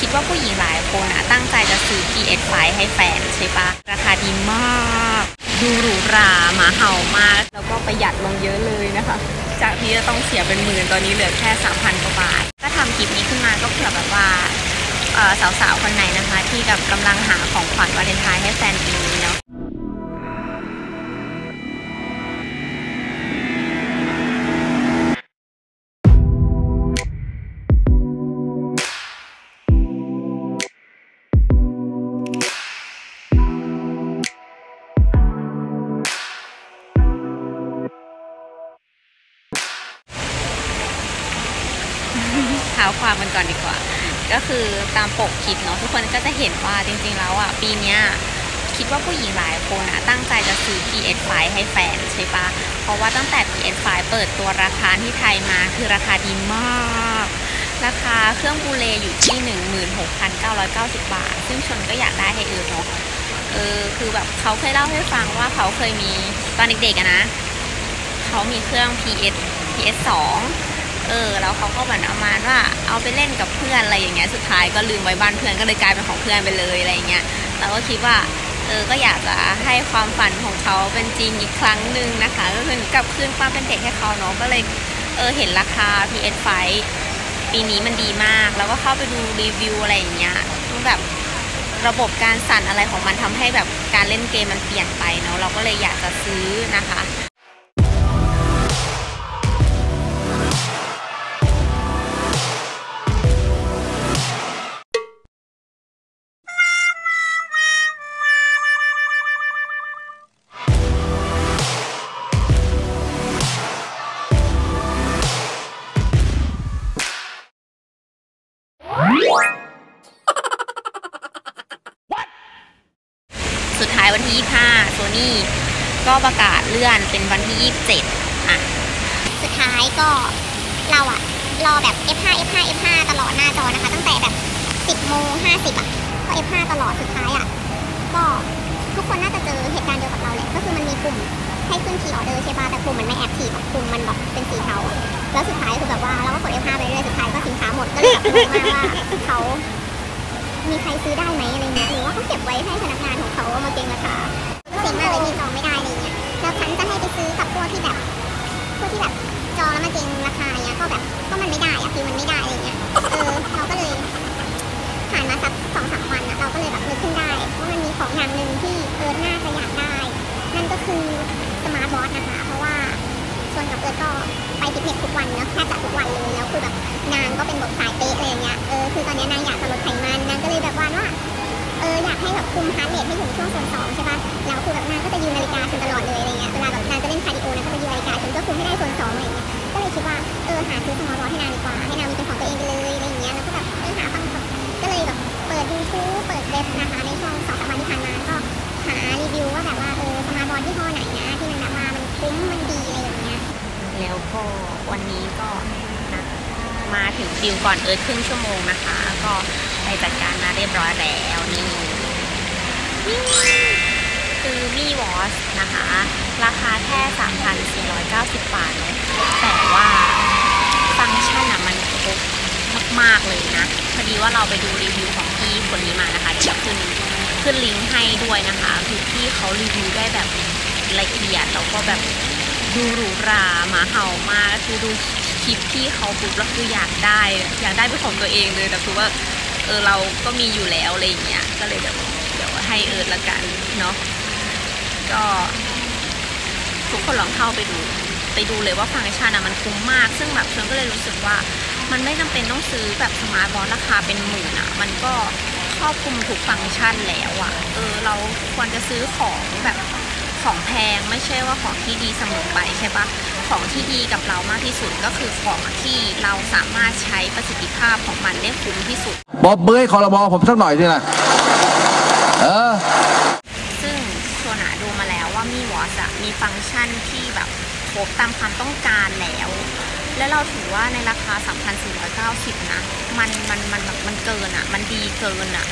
คิดว่าผู้หญิงหลายคนอะตั้งใจจะซื้อ PS5 ให้แฟนใช่ปะราคาดีมาก ดูหรูหราหมาเห่ามาก แล้วก็ประหยัดลงเยอะเลยนะคะ จากที่จะต้องเสียเป็นหมื่นตอนนี้เหลือแค่ 3,000กว่าบาทก็ทำคลิปนี้ขึ้นมาก็เผื่อแบบว่าสาวๆ คนไหนนะคะ ที่กับกำลังหาของขวัญวาเลนไทน์ให้แฟนปีนี้เนาะาความกันก่อนดีกว่า ก็คือตามปกคลิปเนาะทุกคนก็จะเห็นว่าจริงๆแล้วอะปีเนี้ยคิดว่าผู้หญิงหลายคนอะตั้งใจจะซื้อ PS5 ให้แฟนใช่ปะเพราะว่าตั้งแต่ PS5 เปิดตัวราคาที่ไทยมาคือราคาดีมาก ราคาเครื่องบูเลอยู่ที่ 16,990 บาท ซึ่งชนก็อยากได้ให้เออเนาะเออคือแบบเขาเคยเล่าให้ฟังว่าเขาเคยมีตอนเด็กๆนะ เขามีเครื่อง PS PS2 เออแล้วเขาก็เหมือนเอามาว่าเอาไปเล่นกับเพื่อนอะไรอย่างเงี้ยสุดท้ายก็ลืมไว้บ้านเพื่อนก็เลยกลายเป็นของเพื่อนไปเลยอะไรเงี้ยเราก็คิดว่าเออก็อยากจะให้ความฝันของเขาเป็นจริงอีกครั้งหนึ่งนะคะก็คือกลับคืนความเป็นเด็กให้เขาเนาะก็เลยเออเห็นราคา PS5 ปีนี้มันดีมาก แล้วก็เข้าไปดูรีวิวอะไรอย่างเงี้ยแบบระบบการสั่นอะไรของมันทำให้แบบการเล่นเกมมันเปลี่ยนไปเนาะเราก็เลยอยากจะซื้อนะคะ ก็ประกาศเลื่อนเป็นวันที่ 27 อะ สุดท้ายก็เราอะรอแบบ F5 F5 F5 ตลอดหน้าจอนะคะ ตั้งแต่แบบ 10โมง50อะก็ F5 ตลอดสุดท้ายอะก็ทุกคนน่าจะเจอเหตุการณ์เดียวกับเราแหละก็คือมันมีปุ่มให้ขึ้นคีย์ออเดอร์ใช่ป่ะแต่ปุ่มมันไม่แอคทีฟอะปุ่มมันแบบเป็นสีเทาแล้วสุดท้ายคือแบบว่าเราก็กด F5 ไปเรื่อยสุดท้ายก็สินค้าหมดก็เลยแบบงงมากว่าเขามีใครซื้อได้ไหมอะไรเงี้ยหรือว่าเขาเก็บไว้ให้พนักงานของเขาเอามาเก็งราคา เซ็งมากเลยมีจองไม่ได้อะไรเงี้ยแล้วฉันจะให้ไปซื้อกับพวกที่แบบพวกที่แบบจองแล้วมาเก็งราคาเนี้ยก็แบบก็มันไม่ได้อะคือมันไม่ได้อะไรเงี้ยเออเราก็เลยผ่านมาสักสองสามวันนะเราก็เลยแบบนึกขึ้นได้ว่ามันมีของอย่างหนึ่งที่เอิร์ธน่าจะอยากได้ นั่นก็คือ smart watch นะคะ เพราะว่าชวนกับเอิร์ธก็ไปฟิตเนสทุกวันเนอะแทบจะทุกวันเลยแล้วคือแบบนางก็เป็นแบบสายเป๊ะอะไรอย่างเงี้ยเออคือตอนนี้นางอยากจะลดไขมันนางก็เลยแบบว่าว่า เอออยากให้แบบคุม heart rate ให้อยู่ในช่วงโซนสองใช่ปะแล้วคือแบบนางก็จะยืมนาฬิกาชวนตลอดเลยอะไรเงี้ยเวลาแบบนางจะเล่น cardio นางก็จะยืมนาฬิกาชวนก็คุมให้ได้โซนสองอะไรเงี้ยก็เลยคิดว่าเออหาซื้อ smart watch ให้นางดีกว่าให้นางมีเป็นของตัวเองไปเลยอะไรเงี้ยแล้วก็แบบเออหาฟังก็เลยแบบเปิดยูทูบเปิดเว็บนะคะในช่วงสองสามวันที่ผ่านมาก็หารีวิวว่าแบบว่าเออ smart watch ยี่ห้อไหนนะที่มันแบบว่ามันคุ้มมันดีอะไรอย่างเงี้ยแล้วก็วันนี้ก็ มาถึงดิวก่อนเอิร์ธครึ่งชั่วโมงนะคะ ก็ไปจัดการมาเรียบร้อยแล้วนี่นี่คือมี่วอชนะคะ ราคาแค่ 3,490 บาทเลยแต่ว่าฟังก์ชันอะมันครบมาก ๆ เลยนะ พอดีว่าเราไปดูรีวิวของพี่คนนี้มานะคะเดี๋ยวขึ้นขึ้นลิงก์ให้ด้วยนะคะคือพี่เขารีวิวได้แบบละเอียดแล้วก็แบบดูหรูหรามาเห่ามากคือดู ลิปพี่เขาปุ๊บแล้วคืออยากได้อยากได้เป็นของตัวเองเลยแต่คือว่าเออเราก็มีอยู่แล้วอะไรอย่างเงี้ยก็เลยแบบเดี๋ยวให้เอิร์ละกันเนาะก็ทุกคนลองเข้าไปดูไปดูเลยว่าฟังก์ชันอะมันคุ้มมาก ซึ่งแบบเชิญก็เลยรู้สึกว่ามันไม่จำเป็นต้องซื้อแบบสมาร์ทวอทราคาเป็นหมื่นอะมันก็ครอบคลุมทุกฟังก์ชันแล้วอะเออเราควรจะซื้อของแบบของแพงไม่ใช่ว่าของที่ดีเสมอไปใช่ปะ ของที่ดีกับเรามากที่สุดก็คือของที่เราสามารถใช้ประสิทธิภาพของมันได้คุ้มที่สุดบอกเบอร์ให้คอรมอผมสักหน่อยสินะเออซึ่งชวนอะดูมาแล้วว่ามีวอชอะมีฟังก์ชันที่แบบครบตามความต้องการแล้ว แล้วเราถือว่าในราคา 3,490 นะ มันมันมันแบบมันเกินอะมันดีเกินอะ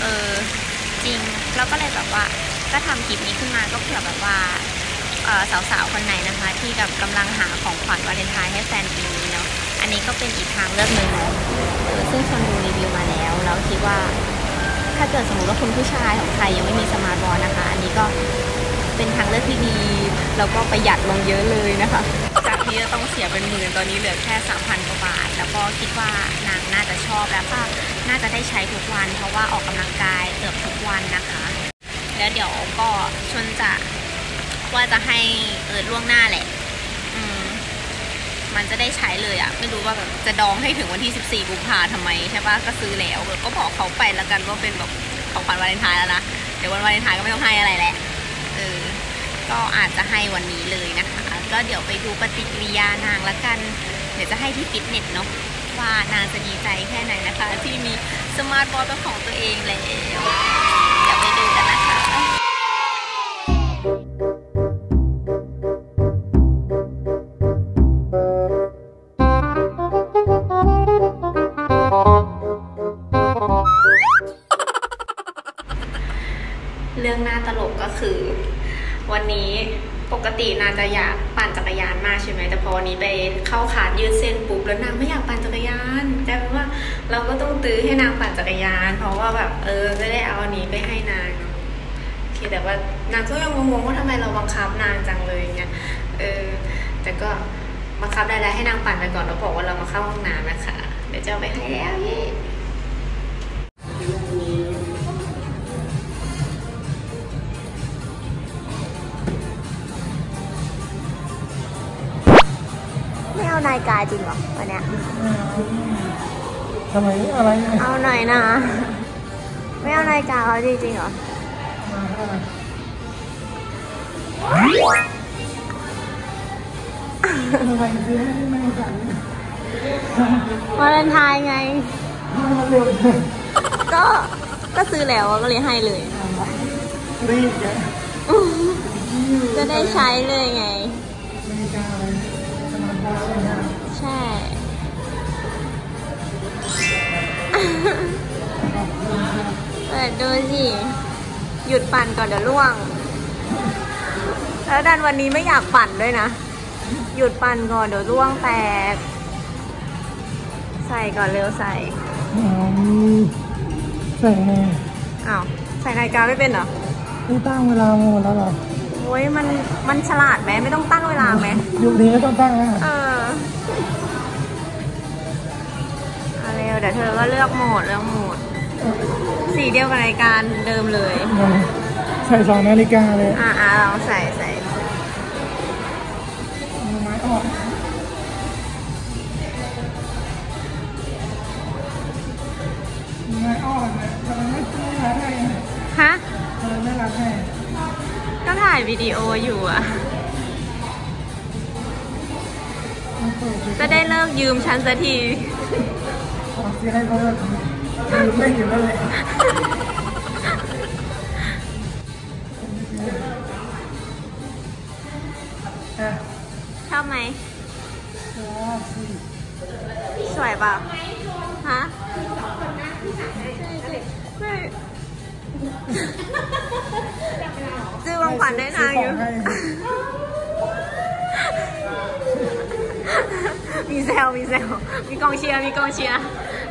เออจริงแล้วก็เลยแบบว่าก็ทำคลิปนี้ขึ้นมาก็เผื่อแบบว่าเอ่อ สาวๆคนไหนนะคะ ที่กับกำลังหาของขวัญวาเลนไทน์ให้แฟนปีนี้เนาะอันนี้ก็เป็นอีกทางเลือกหนึ่งเนาะซึ่งชวนดูรีวิวมาแล้วแล้วคิดว่า ถ้าเกิดสมมติว่าคุณผู้ชายของใครยังไม่มี smart watch นะคะ อันนี้ก็เป็นทางเลือกที่ดีแล้วก็ประหยัดลงเยอะเลยนะคะจากที่จะต้องเสียเป็นหมื่นตอนนี้เหลือแค่3,000กว่าบาท แล้วก็คิดว่านางน่าจะชอบแล้วก็น่าจะได้ใช้ทุกวัน เพราะว่าออกกำลังกายเกือบทุกวันนะคะ แล้วเดี๋ยวก็ชนจะ ว่าจะให้เอิร์ดล่วงหน้าแหละ อืม มันจะได้ใช้เลยอะไม่รู้ว่าแบบจะดองให้ถึงวันที่ 14กุมภาทำไมใช่ปะก็ซื้อแล้วก็บอกเขาไปแล้วกันว่าเป็นแบบของขวัญวาเลนไทน์แล้วนะ เดี๋ยววันวาเลนไทน์ก็ไม่ต้องให้อะไรแหละ เออ ก็อาจจะให้วันนี้เลยนะคะ ก็เดี๋ยวไปดูปฏิกิริยานางละกัน เดี๋ยวจะให้ที่ฟิตเนสเนาะว่านางจะดีใจแค่ไหนนะคะ ที่มีสมาร์ทบอทเป็นของตัวเองแล้ว เดี๋ยวไปดูกันนะคะ เรื่องน่าตลกก็คือ วันนี้ปกตินางจะอยากปั่นจักรยานมากใช่ไหมแต่พอวันนี้ไปเข้าขาดยืดเส้นปุ๊บแล้วนางไม่อยากปั่นจักรยานกลายเป็นว่าเราก็ต้องตื้อให้นางปั่นจักรยาน เพราะว่าแบบเออไม่ได้เอาอันนี้ไปให้นางโอเคแต่ว่านางก็ยังงงว่าทำไมเราบังคับนางจังเลยเงี้ยเออแต่ก็บังคับได้แล้วให้นางปั่นไปก่อนแล้วบอกว่าเรามาเข้าห้องน้ำนะคะ เดี๋ยวจะไปให้แล้วเย่ ไม่เอานายกายจริงเหรอวันเนี้ยทำไมอะไรไงเอาหน่อยนะ ไม่เอานายกาเขาจริงๆเหรอมาอะไรอะไรซื้อให้แม่กันวาเลนไทน์ไงมาเร็วเลยก็ก็ซื้อแล้วก็เลยให้เลย รีบแกจะได้ใช้เลยไง เปิดดูสิ หยุดปั่นก่อนเดี๋ยวล่วง แล้วดันวันนี้ไม่อยากปั่นด้วยนะ หยุดปั่นก่อนเดี๋ยวล่วงแตก ใส่ก่อนเร็วใส่อ๋อใส่ไงอ้าวใส่นาฬิกาไม่เป็นเหรอนี่ตั้งเวลาหมดแล้วเหรอโอ้ยมันมันฉลาดไหมไม่ต้องตั้งเวลาไหมยุคนี้ก็ต้องตั้งนะเออ เอาเร็วเดี๋ยวเธอก็เลือกโหมดเลือกโหมด สีเดียวกับรายการเดิมเลย ใส่สองนาฬิกาเลย อ่าอ่าลองใส่ใส่มือไม้ออกมือไม้ออกเลยทำไมไม่ไม่รักให้ฮะทำไมไม่รักให้ก็ถ่ายวิดีโออยู่อะมันเปิดไปจะได้เลิกยืมฉันสักที ขอซื้อให้เลิกลืมเล่นอยู่แล้วเลยอะชอบไห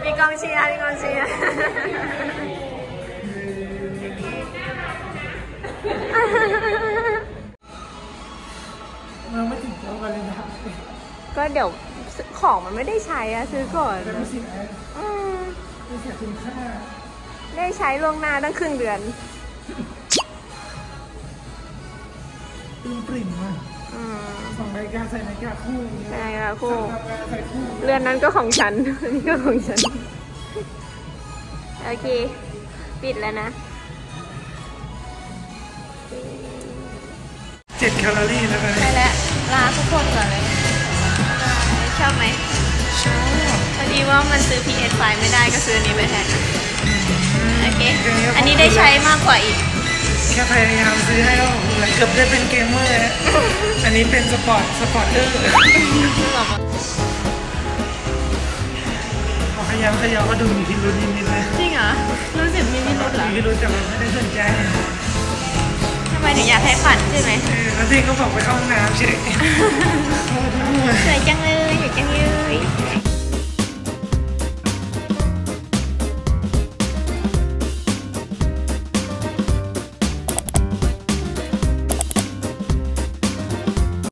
มชอบสิสวยเปล่าฮะไม่ซื้อของขวัญได้นางอยู่ซื้ขงให้มีแซวมีแซวมีกองเชียร์มีกองเชียร์มีกองเชียร์มีกองเชียร์เราไม่ถึงเท่ากันเลยนะก็เดี๋ยวของมันไม่ได้ใช้อะซื้อก่อนแต่ไม่เสียอืมไม่เสียคุณค่าได้ใช้ล่วงหน้าตั้งครึ่งเดือนตึงปริ่มอะอืมสองนาฬิกาใส่นาฬิกาคู่อย่างเงี้ยใช่ค่ะคู่สามนาฬิกาใส่คู่เรื อนนั้นก็ของฉัน อันนี้ก็ของฉัน โอเค ปิดแล้วนะ เจ็ดแคลอรี่แล้วกันไปแล้วลาทุกคนก่อนเลยชอบไหมชอบพอดีว่ามันซื้อ PS ไฟไม่ได้ก็ซื้ออันนี้ไปแทนนะโอเค อันนี้ได้ใช้มากกว่าอีก แค่พยายามซื้อให้ก็เกือบได้เป็นเกมเมอร์แล้วอันนี้เป็นสปอร์ต สปอร์ตเตอร์ พอพยายามขยับก็ดูมีพิรุธนิดๆนะจริงเหรอรู้สึกมีพิรุธเหรอมีพิรุธแต่เราไม่ได้สนใจทำไมถึงอยากให้ปั่นใช่ไหมเออแล้วที่เขาบอกไปเข้าห้องน้ำเฉยสวยจังเลยสวยจังเลย